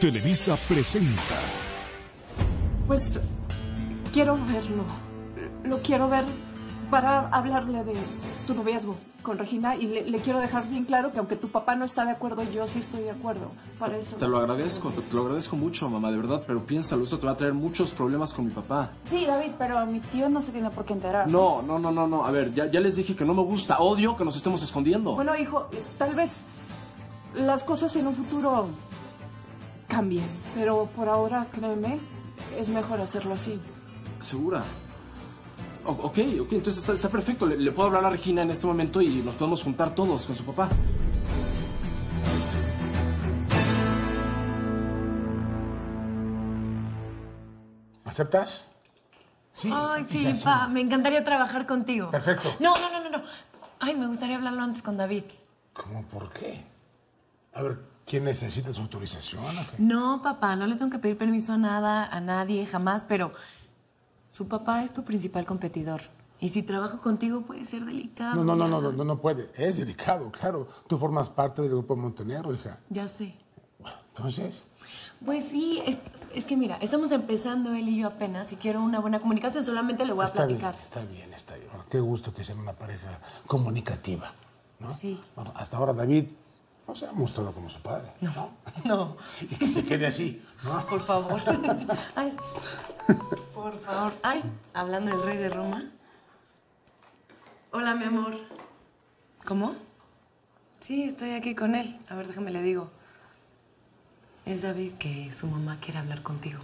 Televisa presenta. Pues quiero verlo. Lo quiero ver para hablarle de tu noviazgo con Regina y le, le quiero dejar bien claro que aunque tu papá no está de acuerdo, yo sí estoy de acuerdo. Para eso. Te lo agradezco, te, te lo agradezco mucho, mamá, de verdad, pero piénsalo, eso te va a traer muchos problemas con mi papá. Sí, David, pero mi tío no se tiene por qué enterar. No, no, no, no, no. A ver, ya, ya les dije que no me gusta, odio que nos estemos escondiendo. Bueno, hijo, tal vez las cosas en un futuro cambien, pero por ahora, créeme, es mejor hacerlo así. ¿Segura? O- ok, ok, entonces está, está perfecto. Le, le puedo hablar a Regina en este momento y nos podemos juntar todos con su papá. ¿Aceptas? Sí. Ay, sí, pa, me encantaría trabajar contigo. Perfecto. No, no, no, no, no. Ay, me gustaría hablarlo antes con David. ¿Cómo por qué? A ver, ¿quién necesita su autorización? No, papá, no le tengo que pedir permiso a nada, a nadie, jamás, pero su papá es tu principal competidor. Y si trabajo contigo puede ser delicado. No, no, no, no, no, no, puede. Es delicado, claro. Tú formas parte del grupo Montenegro, hija. Ya sé. Entonces, Pues sí, es, es que mira, estamos empezando él y yo apenas y quiero una buena comunicación, solamente le voy a está bien, platicar. está bien, está bien. Bueno, qué gusto que sean una pareja comunicativa, ¿no? Sí. Bueno, hasta ahora David no se ha mostrado como su padre, ¿no? No, Y que se quede así, ¿no? por favor. Ay, por favor. Ay, hablando del rey de Roma. Hola, mi amor. ¿Cómo? Sí, estoy aquí con él. A ver, déjame le digo. Es David que su mamá quiere hablar contigo.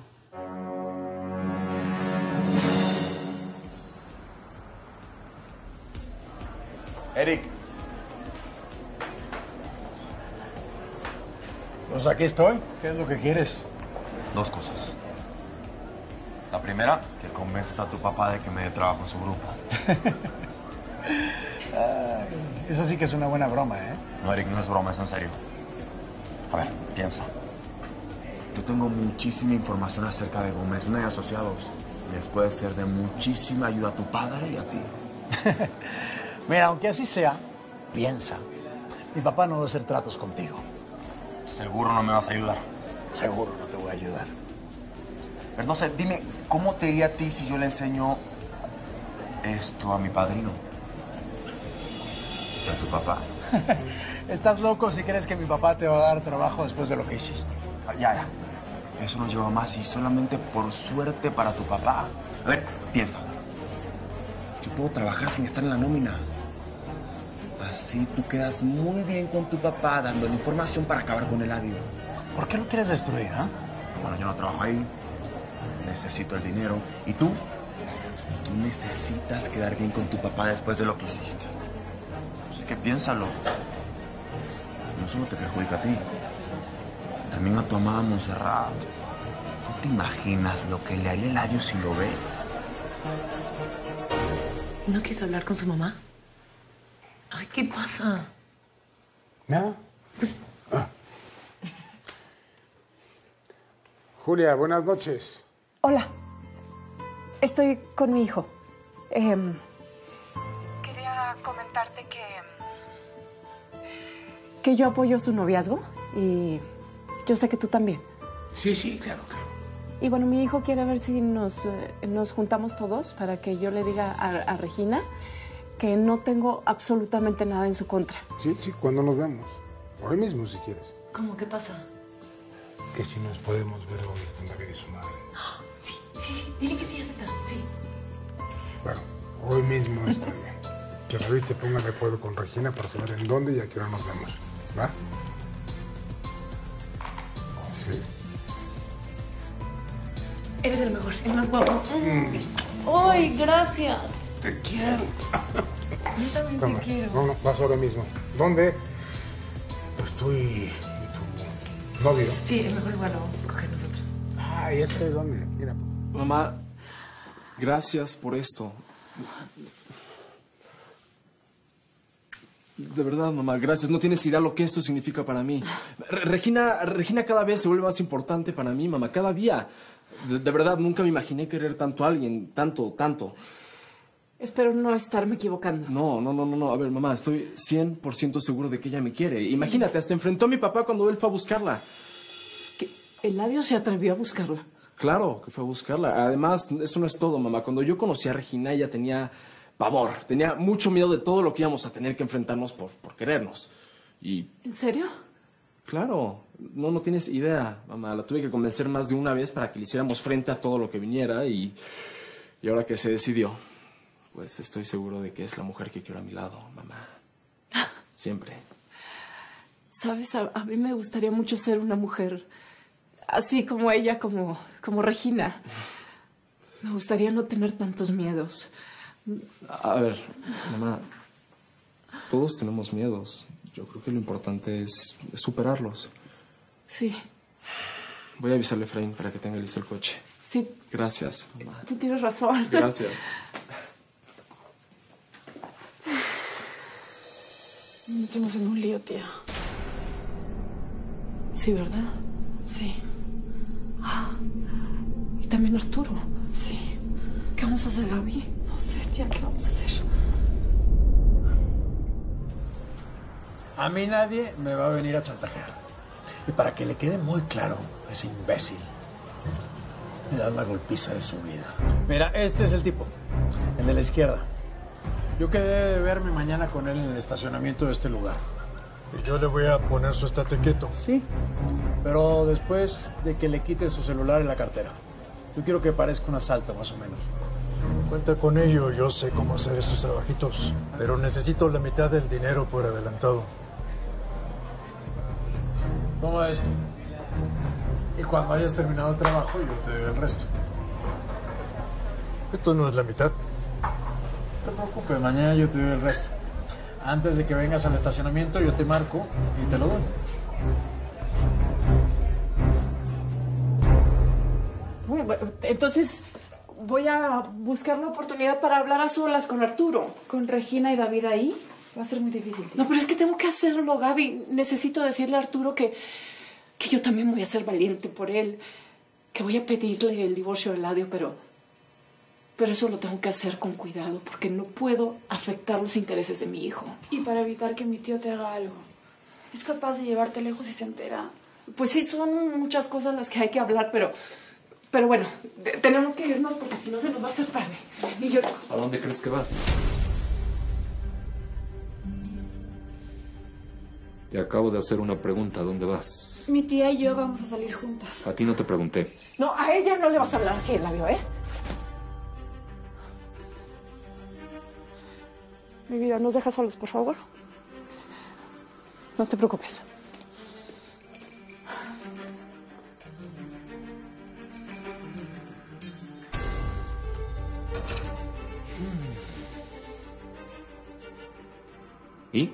Eric. Pues aquí estoy. ¿Qué es lo que quieres? Dos cosas. La primera, que convences a tu papá de que me dé trabajo en su grupo. Esa sí que es una buena broma, ¿eh? No, Eric, no es broma, es en serio. A ver, piensa. Yo tengo muchísima información acerca de Gómez, no hay asociados. Les puede ser de muchísima ayuda a tu padre y a ti. Mira, aunque así sea, piensa. Mi papá no va a hacer tratos contigo. Seguro no me vas a ayudar. Seguro no te voy a ayudar. Pero no sé, dime, ¿cómo te iría a ti si yo le enseño esto a mi padrino? A tu papá. Estás loco si crees que mi papá te va a dar trabajo después de lo que hiciste. Ah, Ya, ya. Eso no lleva más y solamente por suerte para tu papá. A ver, piensa. Yo puedo trabajar sin estar en la nómina. Así tú quedas muy bien con tu papá dándole información para acabar con el adio. ¿Por qué lo quieres destruir, ah? Bueno, yo no trabajo ahí. Necesito el dinero. ¿Y tú? Tú necesitas quedar bien con tu papá después de lo que hiciste. Así que piénsalo. No solo te perjudica a ti, también a tu amada Montserrat. ¿Tú te imaginas lo que le haría el adiós si lo ve? ¿No quiso hablar con su mamá? Ay, ¿qué pasa? ¿Nada? Ah. Julia, buenas noches. Hola, estoy con mi hijo. Em, quería comentarte que... que yo apoyo su noviazgo y yo sé que tú también. Sí, sí, claro, claro. Y bueno, mi hijo quiere ver si nos, eh, nos juntamos todos para que yo le diga a, a Regina que no tengo absolutamente nada en su contra. Sí, sí, cuando nos vemos. Hoy mismo, si quieres. ¿Cómo? ¿Qué pasa? Que si nos podemos ver hoy con David y su madre. Sí, sí, sí. Dile que sí, acepta. Sí. Bueno, hoy mismo está bien. Que David se ponga de acuerdo con Regina para saber en dónde y a qué hora nos vemos. ¿Va? Sí. Eres el mejor, el más guapo. ¡Ay, gracias! Te quiero. Yo también Toma. te quiero. No, no, vas ahora mismo. ¿Dónde? Pues tú y, y tu novio. Sí, el mejor lugar lo vamos a escoger nosotros. Ah, ¿y este es dónde? Mira. Mamá, gracias por esto. De verdad, mamá, gracias. No tienes idea lo que esto significa para mí. Re- Regina, Regina cada vez se vuelve más importante para mí, mamá, cada día. De, de verdad, nunca me imaginé querer tanto a alguien, tanto, tanto. Espero no estarme equivocando. No, no, no, no, no. A ver, mamá, estoy 100% seguro de que ella me quiere. Imagínate, hasta enfrentó a mi papá cuando él fue a buscarla. Eladio se atrevió a buscarla. Claro que fue a buscarla. Además, eso no es todo, mamá. Cuando yo conocí a Regina, ella tenía pavor. Tenía mucho miedo de todo lo que íbamos a tener que enfrentarnos por, por querernos. Y ¿En serio? Claro, no, no tienes idea, mamá. La tuve que convencer más de una vez para que le hiciéramos frente a todo lo que viniera y, y ahora que se decidió, pues estoy seguro de que es la mujer que quiero a mi lado, mamá. Siempre. Sabes, a, a mí me gustaría mucho ser una mujer así como ella, como, como Regina. Me gustaría no tener tantos miedos. A ver, mamá, todos tenemos miedos. Yo creo que lo importante es, es superarlos. Sí, Voy a avisarle a Efraín para que tenga listo el coche. sí, Gracias, mamá. tú tienes razón. Gracias. Nos metimos en un lío, tía. Sí, ¿verdad? Sí, Y también Arturo. sí. ¿Qué vamos a hacer, Gaby? No sé, tía, ¿qué vamos a hacer? A mí nadie me va a venir a chantajear. Y para que le quede muy claro, ese imbécil me da la golpiza de su vida. Mira, este es el tipo, el de la izquierda. Yo quedé de verme mañana con él en el estacionamiento de este lugar. Y yo le voy a poner su estate quieto. Sí, pero después de que le quite su celular y la cartera. Yo quiero que parezca un asalto, más o menos. Cuenta con ello, yo sé cómo hacer estos trabajitos. Pero necesito la mitad del dinero por adelantado. ¿Cómo es? Y cuando hayas terminado el trabajo, yo te doy el resto. Esto no es la mitad. Te preocupes, mañana yo te doy el resto. Antes de que vengas al estacionamiento, yo te marco y te lo doy. Entonces, voy a buscar la oportunidad para hablar a solas con Arturo. Con Regina y David ahí va a ser muy difícil. No, pero es que tengo que hacerlo, Gaby. Necesito decirle a Arturo que, que yo también voy a ser valiente por él. Que voy a pedirle el divorcio de Eladio, pero. Pero eso lo tengo que hacer con cuidado, porque no puedo afectar los intereses de mi hijo. Y para evitar que mi tío te haga algo. Es capaz de llevarte lejos si se entera. Pues sí, son muchas cosas las que hay que hablar, pero. Pero bueno, de- tenemos que irnos porque si no se nos va a hacer tarde. Y yo. ¿A dónde crees que vas? Te acabo de hacer una pregunta. ¿A dónde vas? Mi tía y yo vamos a salir juntas. A ti no te pregunté. No, a ella no le vas a hablar así, Eladio, ¿eh? Mi vida, ¿nos dejas solos, por favor? No te preocupes. ¿Y?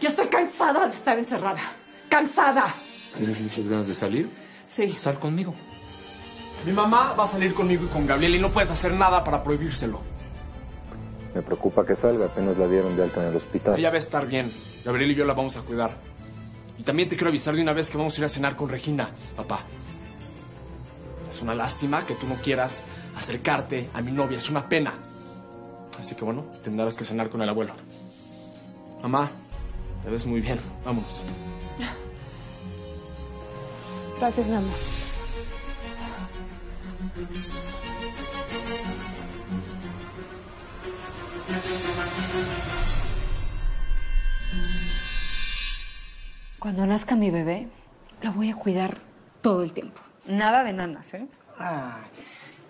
Yo estoy cansada de estar encerrada. ¡Cansada! ¿Tienes muchas ganas de salir? Sí. Sal conmigo. Mi mamá va a salir conmigo y con Gabriel y no puedes hacer nada para prohibírselo. Me preocupa que salga, apenas la dieron de alta en el hospital. Ella va a estar bien. Gabriel y yo la vamos a cuidar. Y también te quiero avisar de una vez que vamos a ir a cenar con Regina, papá. Es una lástima que tú no quieras acercarte a mi novia, es una pena. Así que bueno, tendrás que cenar con el abuelo. Mamá, te ves muy bien. Vámonos. Gracias, mi amor. Cuando nazca mi bebé, lo voy a cuidar todo el tiempo. Nada de nanas, ¿eh? Ay,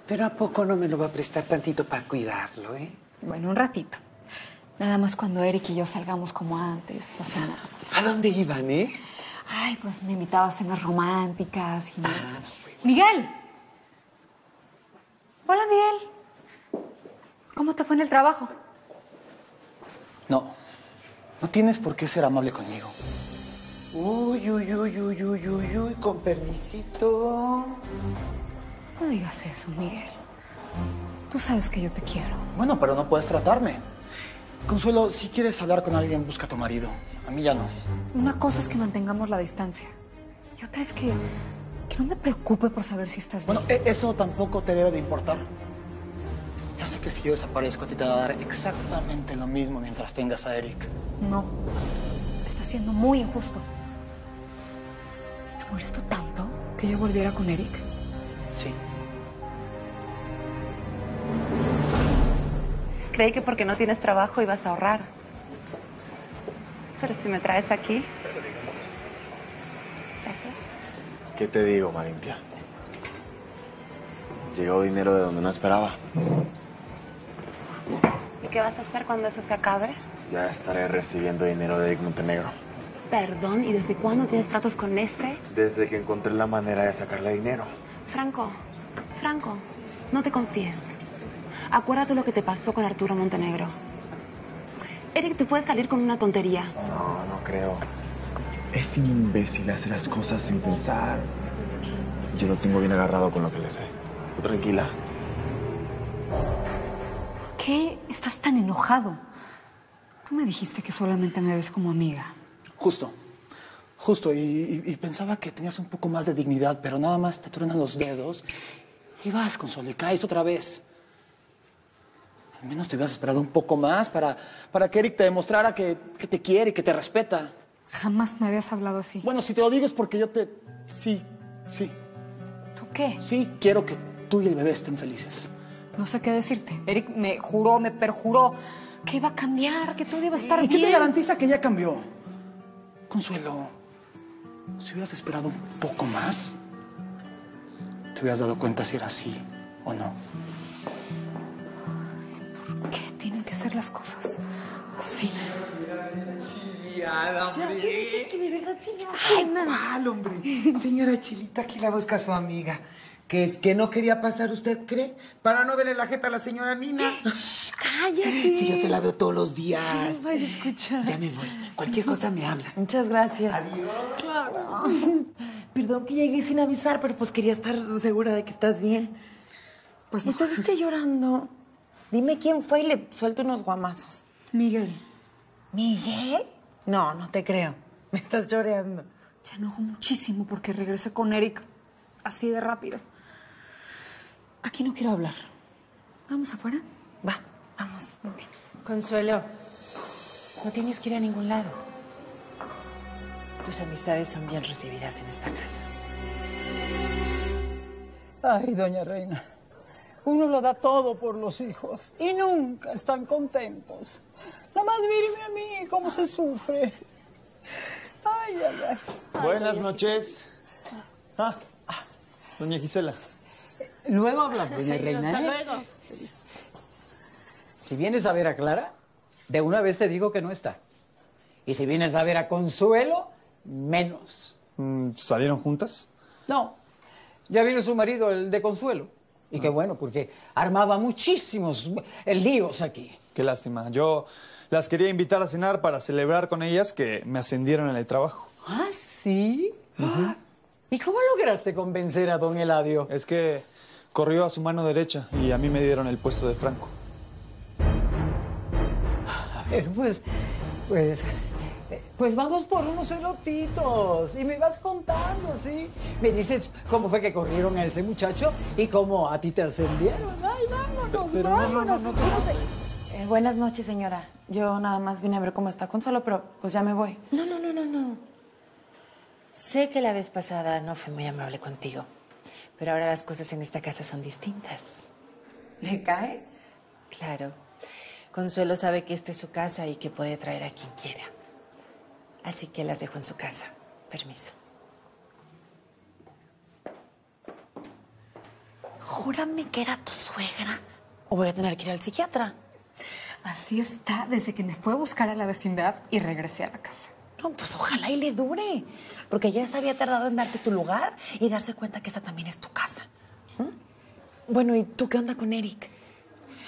pero ¿a poco no me lo va a prestar tantito para cuidarlo, eh? Bueno, un ratito. Nada más cuando Eric y yo salgamos como antes a cenar. ¿A dónde iban, eh? Ay, pues me invitaba a cenas románticas y... ¡Miguel! Hola, Miguel. ¿Cómo te fue en el trabajo? No, no tienes por qué ser amable conmigo. Uy, uy, uy, uy, uy, uy, uy, con permisito. No digas eso, Miguel. Tú sabes que yo te quiero. Bueno, pero no puedes tratarme. Consuelo, si quieres hablar con alguien, busca a tu marido. A mí ya no. Una cosa es que mantengamos la distancia. Y otra es que, que no me preocupe por saber si estás bien. Bueno, eso tampoco te debe de importar. Sé que si yo desaparezco, a ti te va a dar exactamente lo mismo mientras tengas a Eric. No. Está siendo muy injusto. ¿Te molestó tanto que yo volviera con Eric? Sí. Creí que porque no tienes trabajo ibas a ahorrar. Pero si me traes aquí, ¿Qué te digo, Marimpia? Llegó dinero de donde no esperaba. ¿Y qué vas a hacer cuando eso se acabe? Ya estaré recibiendo dinero de Eric Montenegro. Perdón, ¿y desde cuándo tienes tratos con ese? Desde que encontré la manera de sacarle dinero. Franco, Franco, no te confíes. Acuérdate lo que te pasó con Arturo Montenegro. Eric te puede salir con una tontería. No, no creo. Es imbécil hacer las cosas sin pensar. Yo lo tengo bien agarrado con lo que le sé. Tú tranquila. ¿Por qué estás tan enojado? Tú me dijiste que solamente me ves como amiga. Justo. Justo. Y, y- y pensaba que tenías un poco más de dignidad, pero nada más te truenan los dedos y vas, Consuelo, y caes otra vez. Al menos te hubieras esperado un poco más para, para que Eric te demostrara que, que te quiere y que te respeta. Jamás me habías hablado así. Bueno, si te lo digo es porque yo te... Sí, sí. ¿Tú qué? Sí, quiero que tú y el bebé estén felices. No sé qué decirte. Eric me juró, me perjuró que iba a cambiar, que todo iba a estar ¿Y qué bien. te garantiza que ya cambió? Consuelo, si hubieras esperado un poco más, te hubieras dado cuenta si era así o no. ¿Por qué tienen que ser las cosas así? Chiliada, hombre. Ay, ¿cuál, hombre? Señora Chilita, aquí la busca su amiga. ¿Que es que no quería pasar, usted cree? Para no verle la jeta a la señora Nina. cállate. Si yo se la veo todos los días. Ay, escucha. Ya me voy. Cualquier cosa me habla. Muchas gracias. Adiós. Claro. Perdón que llegué sin avisar, pero pues quería estar segura de que estás bien. Pues no. Estuviste llorando. Dime quién fue y le suelto unos guamazos. Miguel. ¿Miguel? No, no te creo. Me estás lloreando. Se enojó muchísimo porque regresé con Eric así de rápido. Aquí no quiero hablar. ¿Vamos afuera? Va, vamos. Consuelo, no tienes que ir a ningún lado. Tus amistades son bien recibidas en esta casa. Ay, doña Reina, uno lo da todo por los hijos y nunca están contentos. Nomás míreme a mí cómo se sufre. Ay, ay, ay. Buenas noches. Ah, doña Gisela. Luego hablamos, doña Sí, Reina. hasta ¿eh? luego. Si vienes a ver a Clara, de una vez te digo que no está. Y si vienes a ver a Consuelo, menos. Mm, ¿Salieron juntas? No, ya vino su marido, el de Consuelo. Y qué bueno, porque armaba muchísimos líos aquí. Qué lástima. Yo las quería invitar a cenar para celebrar con ellas que me ascendieron en el trabajo. ¿Ah, sí? ¿Y cómo lograste convencer a don Eladio? Es que corrió a su mano derecha y a mí me dieron el puesto de Franco. A ver, pues, pues, pues vamos por unos elotitos y me vas contando, ¿sí? Me dices cómo fue que corrieron a ese muchacho y cómo a ti te ascendieron. Ay, vámonos, Pero no, no, no, vámonos. no, Eh, buenas noches, señora. Yo nada más vine a ver cómo está Consuelo, pero pues ya me voy. No, no, no, no, no. Sé que la vez pasada no fui muy amable contigo, pero ahora las cosas en esta casa son distintas. ¿Le cae? Claro. Consuelo sabe que esta es su casa y que puede traer a quien quiera. Así que las dejo en su casa. Permiso. Júrame que era tu suegra. O voy a tener que ir al psiquiatra. Así está desde que me fue a buscar a la vecindad y regresé a la casa. No, pues ojalá y le dure. Porque ya se había tardado en darte tu lugar y darse cuenta que esta también es tu casa. ¿Mm? Bueno, ¿y tú qué onda con Eric?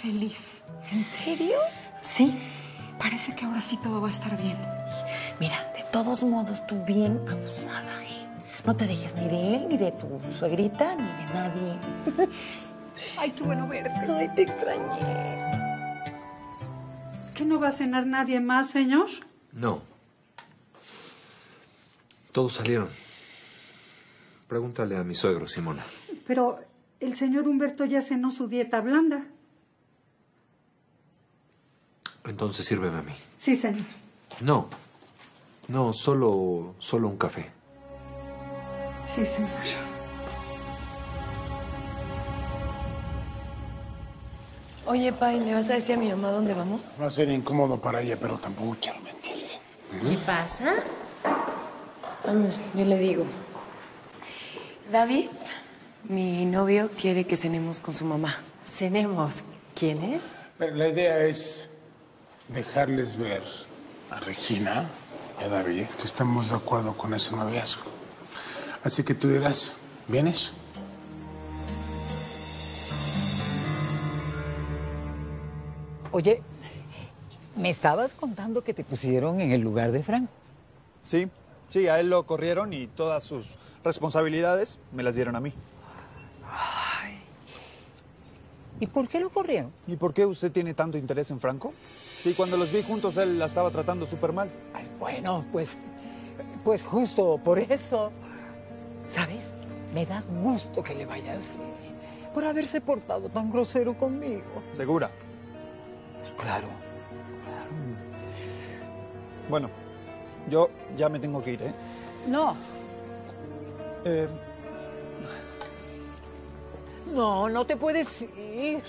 Feliz. ¿En serio? Sí. Parece que ahora sí todo va a estar bien. Mira, de todos modos, tú bien abusada, ¿eh? No te dejes ni de él, ni de tu suegrita, ni de nadie. Ay, qué bueno verte. Ay, te extrañé. ¿Que no va a cenar nadie más, señor? No. Todos salieron. Pregúntale a mi suegro, Simona. Pero el señor Humberto ya cenó su dieta blanda. Entonces sírveme a mí. Sí, señor. No. No, solo, solo un café. Sí, señor. Oye, Pai, ¿le vas a decir a mi mamá dónde vamos? Va a ser incómodo para ella, pero tampoco quiero mentirle. ¿Qué pasa? Yo le digo. David, mi novio quiere que cenemos con su mamá. ¿Cenemos? ¿Quién es? Pero la idea es dejarles ver a Regina y a David que estamos de acuerdo con ese noviazgo. Así que tú dirás, ¿vienes? Oye, me estabas contando que te pusieron en el lugar de Franco. Sí, sí, a él lo corrieron y todas sus responsabilidades me las dieron a mí. ¿Y por qué lo corrieron? ¿Y por qué usted tiene tanto interés en Franco? Sí, cuando los vi juntos él la estaba tratando súper mal. Ay, bueno, pues, pues justo por eso, ¿sabes? Me da gusto que le vaya así, por haberse portado tan grosero conmigo. ¿Segura? Claro. Bueno, yo ya me tengo que ir, ¿eh? No, Eh, no, no te puedes ir.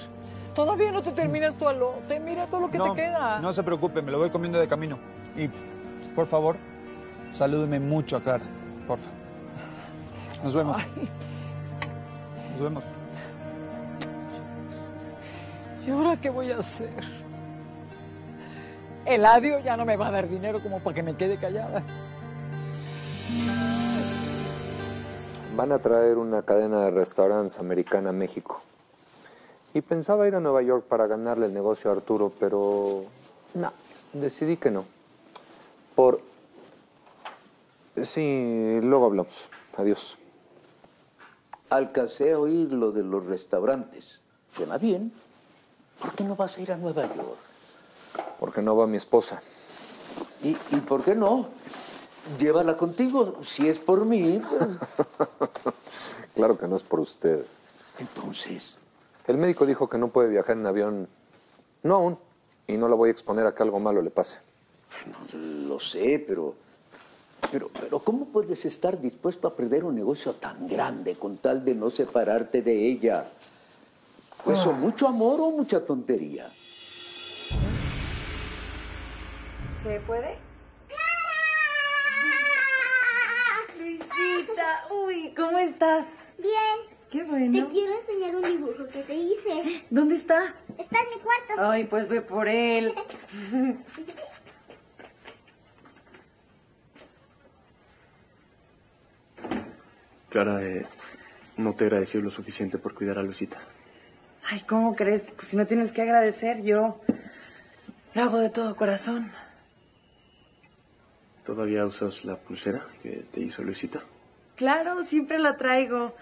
Todavía no te terminas tu alote. Mira todo lo que no, te queda. no se preocupe, me lo voy comiendo de camino. Y, por favor, salúdeme mucho a Clara, por favor. Nos vemos. Nos vemos. ¿Y ahora qué voy a hacer? Eladio ya no me va a dar dinero como para que me quede callada. Van a traer una cadena de restaurantes americana a México. Y pensaba ir a Nueva York para ganarle el negocio a Arturo, pero no, decidí que no. Por... Sí, luego hablamos. Adiós. Alcancé a oír lo de los restaurantes. Suena bien. ¿Por qué no vas a ir a Nueva York? Porque no va mi esposa. ¿Y, y por qué no? Llévala contigo. Si es por mí, pues... Claro que no es por usted. Entonces, El médico dijo que no puede viajar en avión. No aún. Y no la voy a exponer a que algo malo le pase. lo sé, pero... Pero, pero ¿cómo puedes estar dispuesto a perder un negocio tan grande con tal de no separarte de ella? Pues o mucho amor o mucha tontería. ¿Se puede? Luisita, uy, ¿cómo estás? Bien. Qué bueno. Te quiero enseñar un dibujo que te hice. ¿Dónde está? Está en mi cuarto. Ay, pues ve por él. Clara, eh, no te agradecí lo suficiente por cuidar a Lucita. Ay, ¿cómo crees? Pues si no tienes que agradecer, yo lo hago de todo corazón. ¿Todavía usas la pulsera que te hizo Lucita? Claro, siempre la traigo.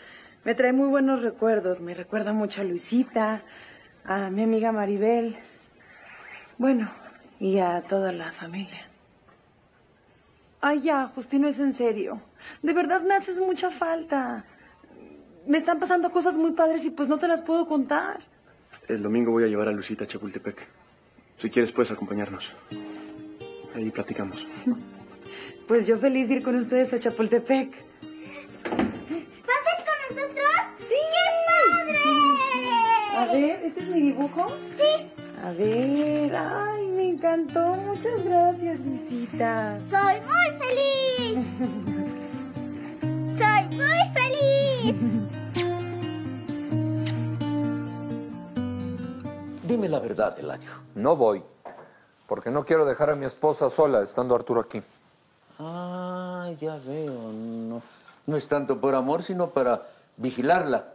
Me trae muy buenos recuerdos. Me recuerda mucho a Luisita, a mi amiga Maribel. Bueno, y a toda la familia. Ay, ya, Justino, es en serio. De verdad me haces mucha falta. Me están pasando cosas muy padres y pues no te las puedo contar. El domingo voy a llevar a Lucita a Chapultepec. Si quieres, puedes acompañarnos. Ahí platicamos. Pues yo feliz de ir con ustedes a Chapultepec. ¿Vas a ir con nosotros? ¡Sí! ¡Qué padre! A ver, ¿este es mi dibujo? Sí. A ver, ay, me encantó. Muchas gracias, Luisita. Soy muy feliz. Soy muy feliz. Dime la verdad, Eladio. No voy. Porque no quiero dejar a mi esposa sola estando Arturo aquí. Ah, ya veo. No, no es tanto por amor, sino para vigilarla.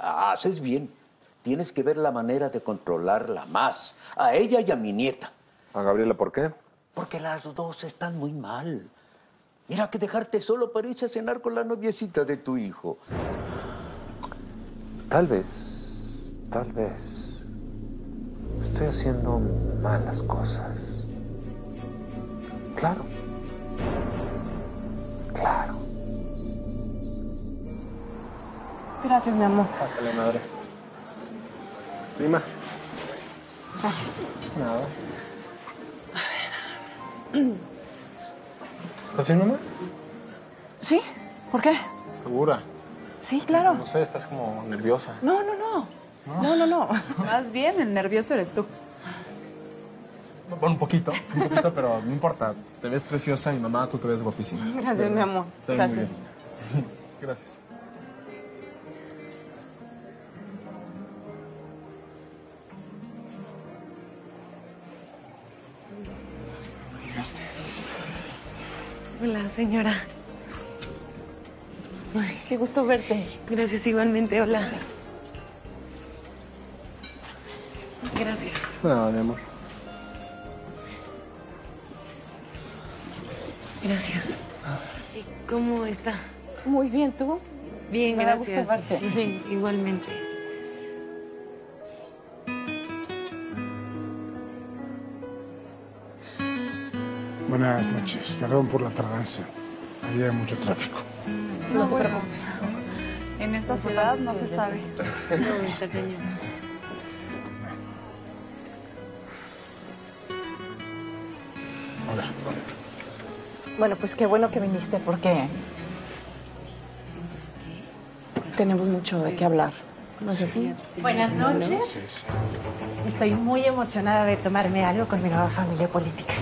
Haces bien. Tienes que ver la manera de controlarla más. A ella y a mi nieta. ¿A Gabriela por qué? Porque las dos están muy mal. Mira que dejarte solo para irse a cenar con la noviecita de tu hijo. Tal vez, tal vez. Estoy haciendo malas cosas. Claro. Claro. Gracias, mi amor. Pásale, madre. Prima. Gracias. Nada. ¿Estás bien, mamá? ¿Sí? ¿Por qué? ¿Segura? Sí, claro. No sé, estás como nerviosa. No, no, no. No, no, no. Más bien, el nervioso eres tú. Bueno, un poquito, un poquito, pero no importa. Te ves preciosa y mamá, tú te ves guapísima. Gracias, mi amor. Ve muy Gracias. bien. Gracias. Hola, señora. Ay, qué gusto verte. Gracias igualmente. Hola. Gracias. No, mi amor. Gracias. ¿Y cómo está? Muy bien, ¿tú? Bien, Me gracias. Bien, igualmente. Buenas noches. Perdón por la tardanza. Ahí hay mucho tráfico. No, te preocupes. En esta ciudad no se sabe. No, está cañón. Bueno, pues qué bueno que viniste porque tenemos mucho de qué hablar. ¿No es así? Buenas noches. Estoy muy emocionada de tomarme algo con mi nueva familia política.